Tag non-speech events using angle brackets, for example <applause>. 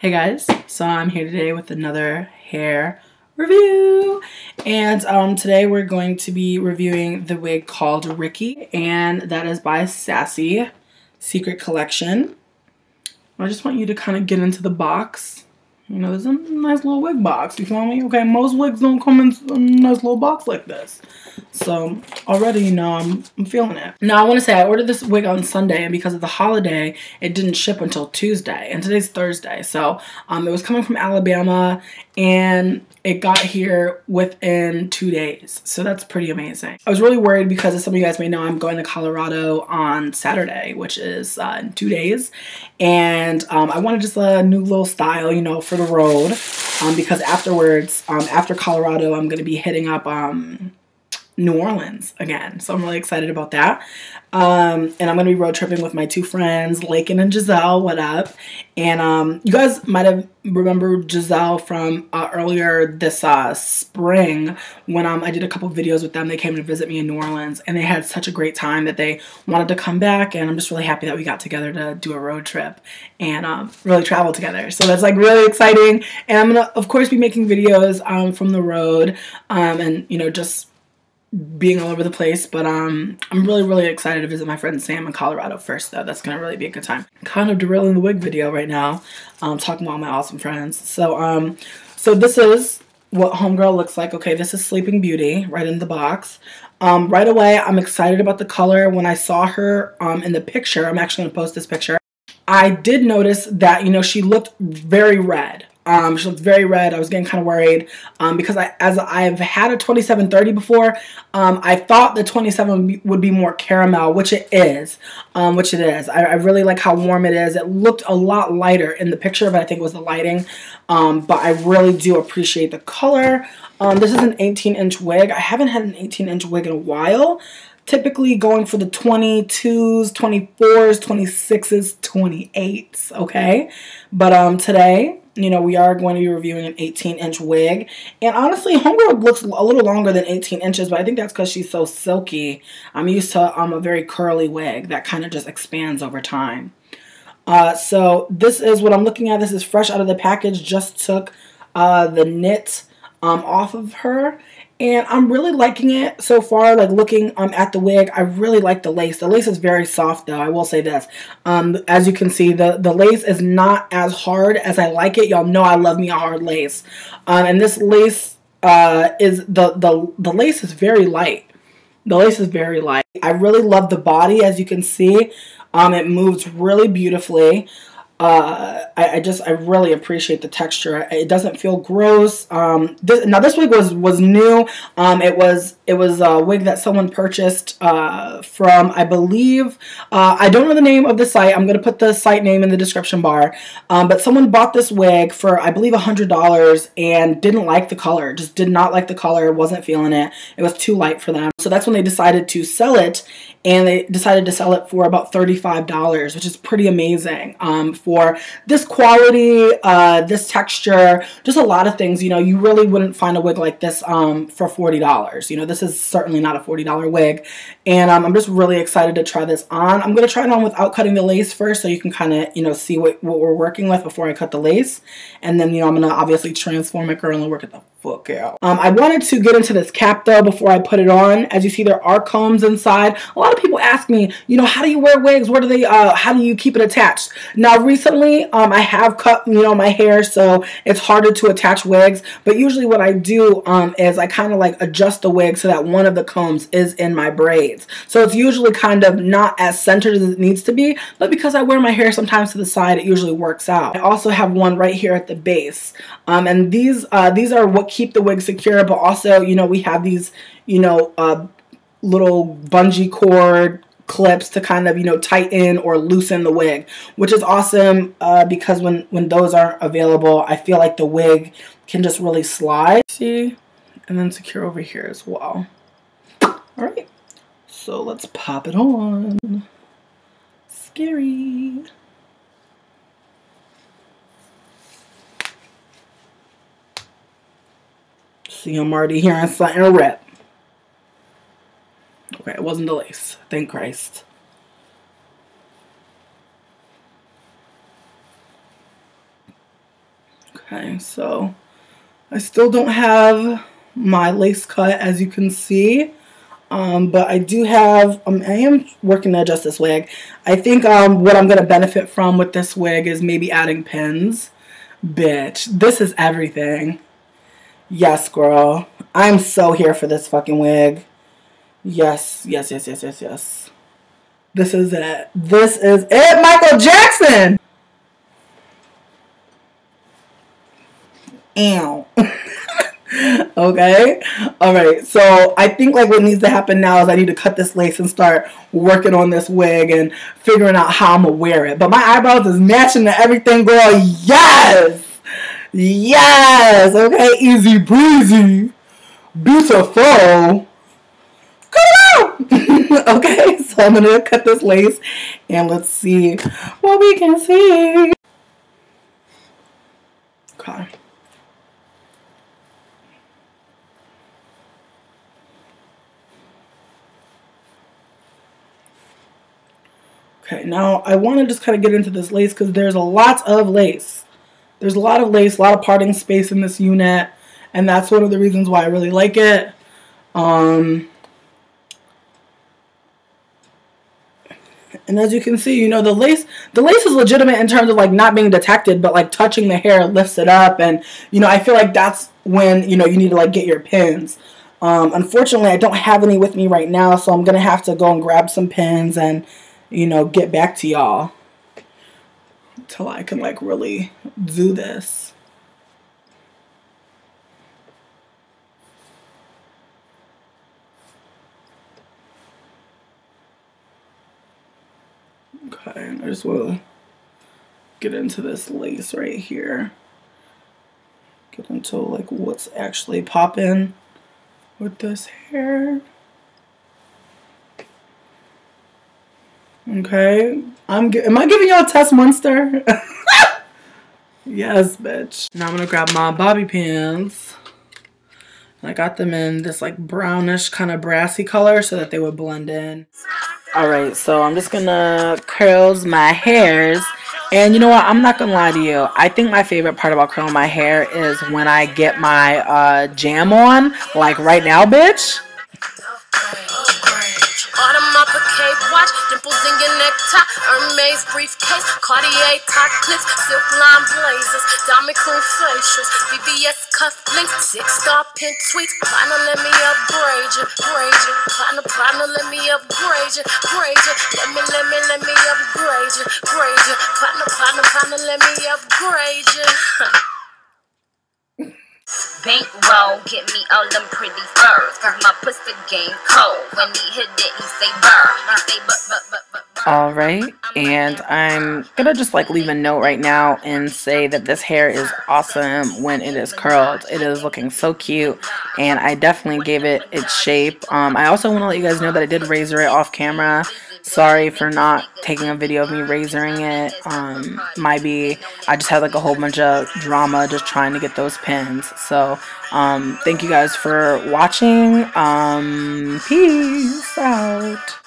Hey guys, so I'm here today with another hair review. And um, today we're going to be reviewing the wig called Ricki and that is by Sassy Secret Collection. I just want you to kind of get into the box you know, there's a nice little wig box, you feel me? Okay, most wigs don't come in a nice little box like this. So, already, you know, I'm, I'm feeling it. Now, I want to say I ordered this wig on Sunday, and because of the holiday, it didn't ship until Tuesday, and today's Thursday. So, um, it was coming from Alabama, and it got here within two days. So that's pretty amazing. I was really worried because as some of you guys may know, I'm going to Colorado on Saturday, which is uh, in two days. And um, I wanted just a new little style, you know, for the road. Um, because afterwards, um, after Colorado, I'm going to be hitting up um, New Orleans again. So I'm really excited about that. Um, and I'm going to be road tripping with my two friends, Lakin and Giselle. What up? And um, you guys might have remembered Giselle from uh, earlier this uh, spring when um, I did a couple videos with them. They came to visit me in New Orleans and they had such a great time that they wanted to come back. And I'm just really happy that we got together to do a road trip and um, really travel together. So that's like really exciting. And I'm going to, of course, be making videos um, from the road um, and, you know, just being all over the place. But um, I'm really, really excited to visit my friend Sam in Colorado first, though. That's to really be a good time. Kind of derailing the wig video right now, um, talking about my awesome friends. So, um, so this is what Homegirl looks like. Okay, this is Sleeping Beauty right in the box. Um, right away, I'm excited about the color. When I saw her um, in the picture, I'm actually to post this picture. I did notice that, you know, she looked very red. Um, she looked very red. I was getting kind of worried um, because I, as I've had a 2730 before, um, I thought the 27 would be more caramel, which it is, um, which it is. I, I, really like how warm it is. It looked a lot lighter in the picture, but I think it was the lighting. Um, but I really do appreciate the color. Um, this is an 18 inch wig. I haven't had an 18 inch wig in a while typically going for the 22s, 24s, 26s, 28s, okay? But um today you know, we are going to be reviewing an 18 inch wig. And honestly, Homegirl looks a little longer than 18 inches, but I think that's because she's so silky. I'm used to um, a very curly wig that kind of just expands over time. Uh, so this is what I'm looking at. This is fresh out of the package. Just took uh, the knit um, off of her and I'm really liking it so far. Like looking um, at the wig, I really like the lace. The lace is very soft though, I will say this. Um, as you can see, the, the lace is not as hard as I like it. Y'all know I love me a hard lace. Um, and this lace uh, is, the, the, the lace is very light. The lace is very light. I really love the body as you can see. Um, it moves really beautifully uh, I, I, just I really appreciate the texture. It doesn't feel gross. Um, now this wig was was new. Um, it was it was a wig that someone purchased uh, from I believe uh, I don't know the name of the site. I'm gonna put the site name in the description bar. Um, but someone bought this wig for I believe a hundred dollars and didn't like the color. Just did not like the color. Wasn't feeling it. It was too light for them. So that's when they decided to sell it and they decided to sell it for about $35, which is pretty amazing um, for this quality, uh, this texture, just a lot of things. You know, you really wouldn't find a wig like this um, for $40. You know, this is certainly not a $40 wig. And um, I'm just really excited to try this on. I'm going to try it on without cutting the lace first so you can kind of, you know, see what, what we're working with before I cut the lace. And then, you know, I'm going to obviously transform it, girl, and work at the fuck out. Um, I wanted to get into this cap though before I put it on. As you see, there are combs inside. A lot of people ask me, you know, how do you wear wigs? Where do they, uh, how do you keep it attached? Now, recently, um, I have cut, you know, my hair, so it's harder to attach wigs. But usually what I do um, is I kind of like adjust the wig so that one of the combs is in my braids. So it's usually kind of not as centered as it needs to be, but because I wear my hair sometimes to the side, it usually works out. I also have one right here at the base. Um, and these, uh, these are what keep the wig secure, but also, you know, we have these, you know, uh, little bungee cord clips to kind of, you know, tighten or loosen the wig, which is awesome uh, because when, when those aren't available, I feel like the wig can just really slide. See? And then secure over here as well. All right. So let's pop it on. Scary. See, I'm already hearing something rip. Okay, it wasn't the lace. Thank Christ. Okay, so I still don't have my lace cut as you can see. Um, but I do have, um, I am working to adjust this wig. I think um, what I'm going to benefit from with this wig is maybe adding pins. Bitch, this is everything. Yes, girl. I'm so here for this fucking wig. Yes, yes, yes, yes, yes, yes. This is it. This is it, Michael Jackson! Ow. <laughs> okay all right so i think like what needs to happen now is i need to cut this lace and start working on this wig and figuring out how i'm gonna wear it but my eyebrows is matching to everything girl yes yes okay easy breezy. Beautiful. <laughs> Okay so i'm gonna cut this lace and let's see what we can see. Okay. Okay, now I want to just kind of get into this lace because there's a lot of lace. There's a lot of lace, a lot of parting space in this unit, and that's one of the reasons why I really like it. Um, and as you can see, you know, the lace, the lace is legitimate in terms of like not being detected, but like touching the hair lifts it up. And, you know, I feel like that's when, you know, you need to like get your pins. Um, unfortunately, I don't have any with me right now, so I'm going to have to go and grab some pins and, you know, get back to y'all until I can like really do this. Okay, I just want to get into this lace right here. Get into like what's actually popping with this hair. Okay. I'm am I giving y'all a test monster? <laughs> yes, bitch. Now I'm gonna grab my bobby pins. I got them in this like brownish kind of brassy color so that they would blend in. Alright, so I'm just gonna curls my hairs. And you know what? I'm not gonna lie to you. I think my favorite part about curling my hair is when I get my uh, jam on. Like right now, bitch. Watch, dimples in your necktie, Hermes briefcase, Cartier top clips, silk line blazers, diamond cream facials, VVS cuff links, six star pin tweets. Partner, let me upgrade you, grade you. Partner, partner, let me upgrade you, grade you. Let me, let me, let me upgrade you, grade you. Partner, partner, partner, let me upgrade you. <laughs> Get me all them pretty furs. Cause my pussy game cold. When he hit it, he say burr. He say but, but, but, but. All right, and I'm gonna just like leave a note right now and say that this hair is awesome when it is curled. It is looking so cute, and I definitely gave it its shape. Um, I also want to let you guys know that I did razor it off camera. Sorry for not taking a video of me razoring it. Um, might be I just had like a whole bunch of drama just trying to get those pins. So um, thank you guys for watching. Um, peace out.